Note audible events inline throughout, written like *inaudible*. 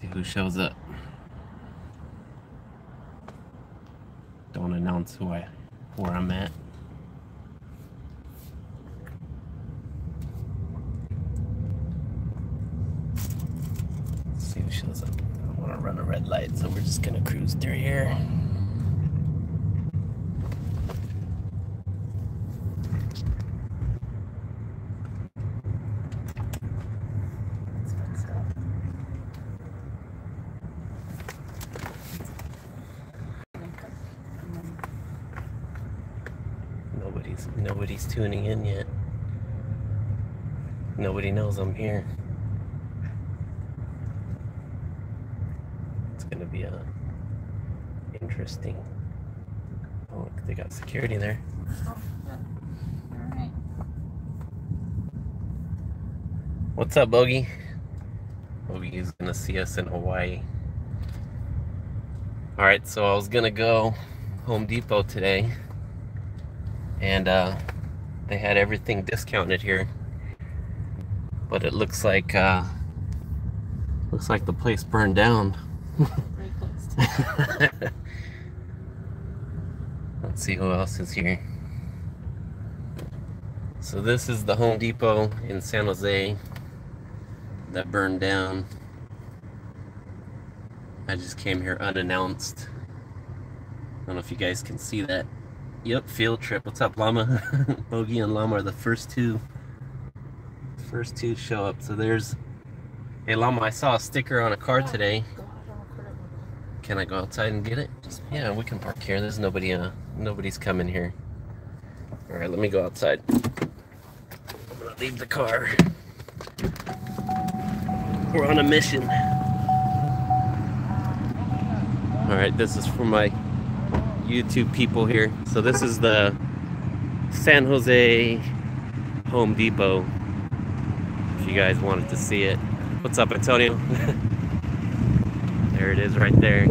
See who shows up. Don't announce who I where I'm at. Let's see who shows up. I don't want to run a red light, so we're just gonna cruise through here. Nobody's tuning in yet. Nobody knows I'm here. It's gonna be a interesting. Oh, look, they got security there. Oh, Alright. What's up, Bogey? Bogey is gonna see us in Hawaii. All right, so I was gonna go Home Depot today, and uh, they had everything discounted here, but it looks like uh, looks like the place burned down. *laughs* Let's see who else is here. So this is the Home Depot in San Jose that burned down. I just came here unannounced. I don't know if you guys can see that. Yep, field trip. What's up, Llama? *laughs* Bogey and Llama are the first two. First two show up. So there's. Hey, Llama, I saw a sticker on a car today. God, I'll put it with Can I go outside and get it? Just, yeah, we can park here. There's nobody. Uh, nobody's coming here. All right, let me go outside. I'm gonna leave the car. We're on a mission. All right, this is for my YouTube people here. So this is the San Jose Home Depot. If you guys wanted to see it. What's up, Antonio? *laughs* there it is right there.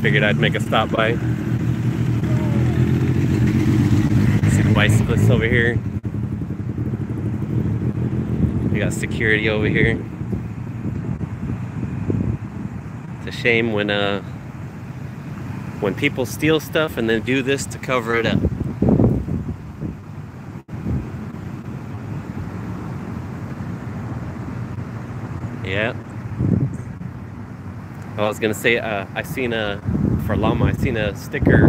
Figured I'd make a stop by. See the bicyclists over here. We got security over here. It's a shame when uh when people steal stuff and then do this to cover it up. Yeah. I was gonna say, uh, I seen a for llama. I seen a sticker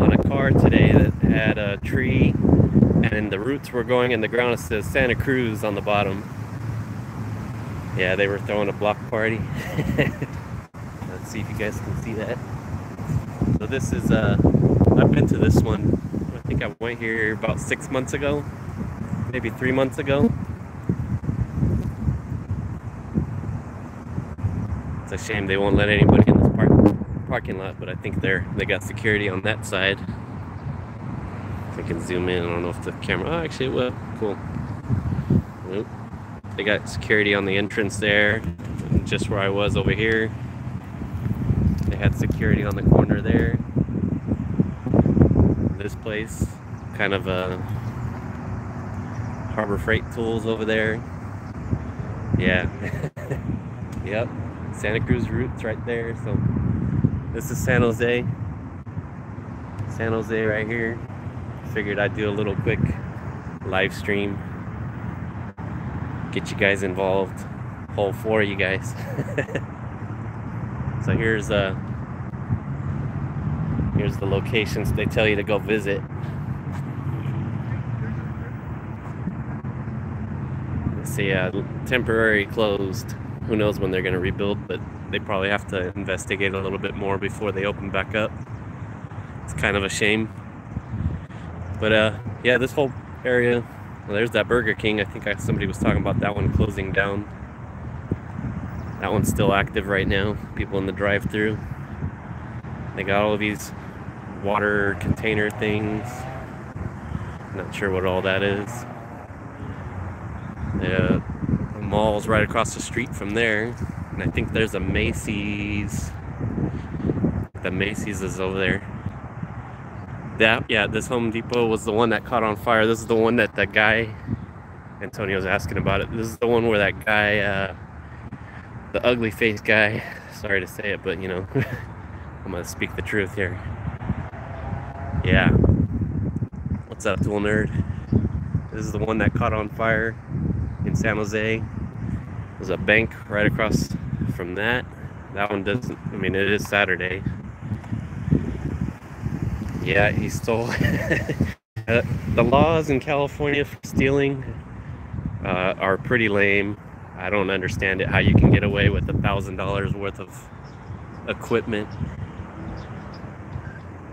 on a car today that had a tree, and the roots were going in the ground. It says Santa Cruz on the bottom. Yeah, they were throwing a block party. *laughs* See if you guys can see that. So this is, uh, I've been to this one. I think I went here about six months ago, maybe three months ago. It's a shame they won't let anybody in this park, parking lot, but I think they're they got security on that side. If I can zoom in, I don't know if the camera. Oh, actually, it will. Cool. Nope. They got security on the entrance there, just where I was over here. They had security on the corner there. This place, kind of a Harbor Freight Tools over there. Yeah. *laughs* yep. Santa Cruz roots right there. So this is San Jose. San Jose right here. Figured I'd do a little quick live stream. Get you guys involved. Whole four of you guys. *laughs* so here's uh here's the locations they tell you to go visit. Let's see, uh, temporary closed who knows when they're going to rebuild, but they probably have to investigate a little bit more before they open back up. It's kind of a shame. But uh, yeah, this whole area, well, there's that Burger King. I think I, somebody was talking about that one closing down. That one's still active right now. People in the drive-through. They got all of these water container things. Not sure what all that is. Yeah mall's right across the street from there. And I think there's a Macy's. The Macy's is over there. That yeah, this Home Depot was the one that caught on fire. This is the one that the guy Antonio's asking about it. This is the one where that guy, uh, the ugly face guy, *laughs* sorry to say it, but you know, *laughs* I'm gonna speak the truth here. Yeah. What's up, Dual Nerd? This is the one that caught on fire in San Jose. There's a bank right across from that. That one doesn't, I mean, it is Saturday. Yeah, he stole. uh, *laughs* the laws in California for stealing uh, are pretty lame. I don't understand it how you can get away with a thousand dollars worth of equipment.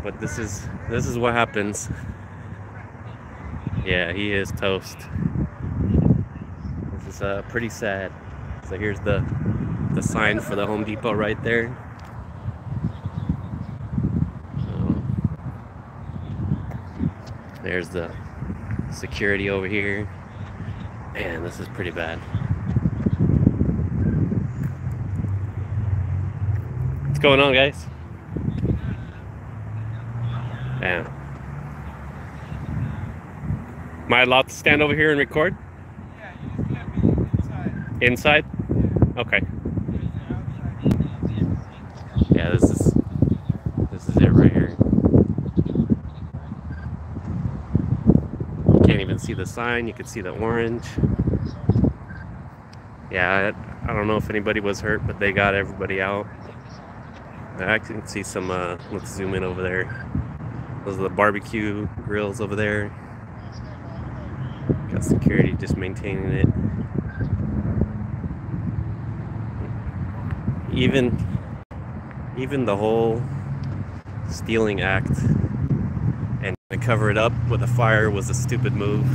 But this is this is what happens. Yeah, he is toast. This is uh, pretty sad. So here's the the sign for the Home Depot right there. There's the security over here. Man, this is pretty bad. What's going on, guys? Damn. Am I allowed to stand over here and record? Yeah, you just can't be inside. Inside? Okay. There's an outside. Yeah, this is this is it right here. You can't even see the sign. You can see the orange. Yeah, I, I don't know if anybody was hurt, but they got everybody out. I can see some. Uh, let's zoom in over there. Those are the barbecue grills over there. Got security just maintaining it. Even even the whole stealing act and to cover it up with a fire was a stupid move.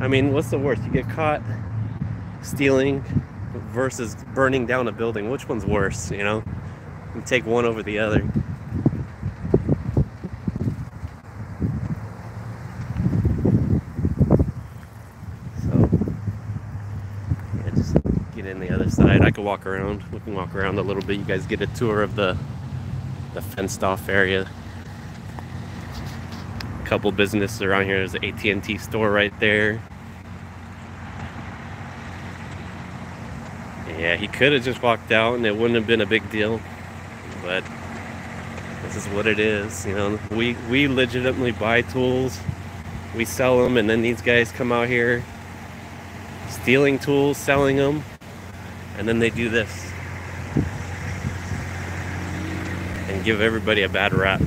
I mean, what's the worst? You get caught stealing versus burning down a building. Which one's worse, you know? You take one over the other. So, yeah, just get in the other Walk around. We can walk around a little bit. You guys get a tour of the the fenced off area. A couple businesses around here. There's an AT&T store right there. Yeah, he could have just walked out and it wouldn't have been a big deal. But this is what it is, you know. We we legitimately buy tools, we sell them, and then these guys come out here stealing tools, selling them, and then they do this and give everybody a bad rap.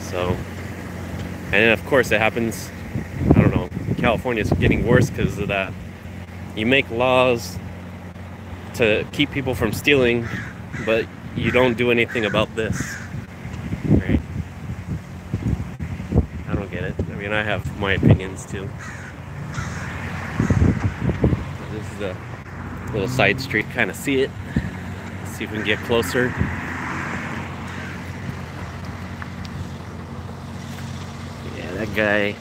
So, and then of course it happens. I don't know. California's getting worse because of that. You make laws to keep people from stealing, but you don't do anything about this. Right? I don't get it. I mean, I have my opinions too. This is a little side street, kind of see it. See if we can get closer. Yeah, that guy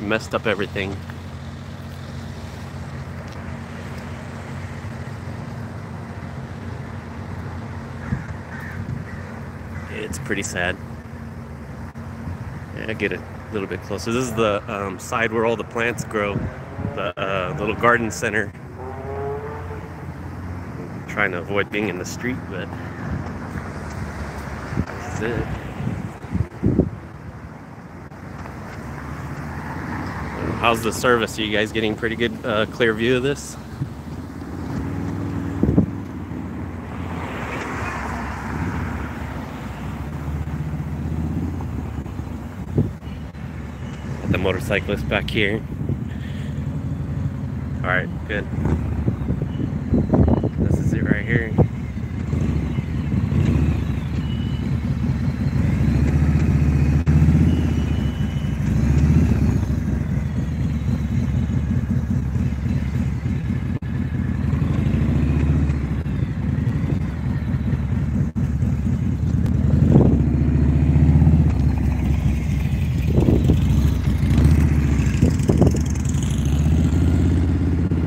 messed up everything. It's pretty sad. Yeah, get a little bit closer. This is the um, side where all the plants grow, the uh, little garden center. Trying to avoid being in the street, but this is it. How's the service? Are you guys getting pretty good uh, clear view of this? Got the motorcyclist back here. All right, good. This is it right here.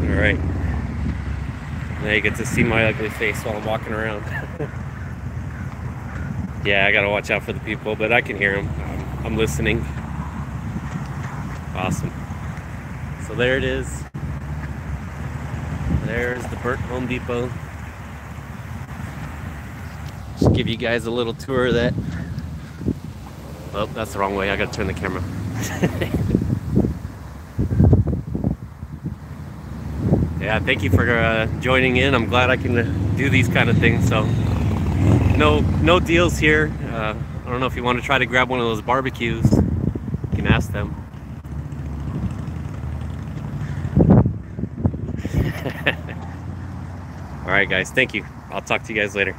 All right. Now you get to see my ugly face while I'm walking around. *laughs* yeah, I gotta watch out for the people, but I can hear them. I'm, I'm listening. Awesome. So there it is. There's the Burt Home Depot. Just give you guys a little tour of that. Oh, that's the wrong way. I gotta turn the camera. *laughs* yeah, thank you for uh, joining in. I'm glad I can uh, do these kind of things. So, no, no deals here. Uh, I don't know if you want to try to grab one of those barbecues. You can ask them. *laughs* All right, guys. Thank you. I'll talk to you guys later.